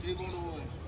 ボールを。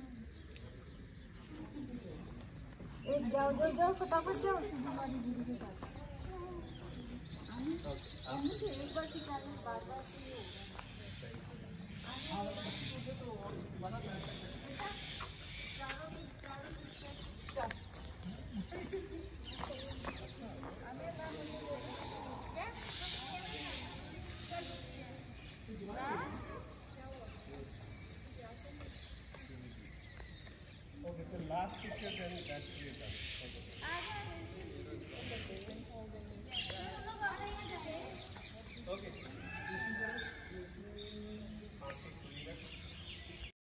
एक जाओ जाओ जाओ फटाफट जाओ। एक बार खिंचाने बार बार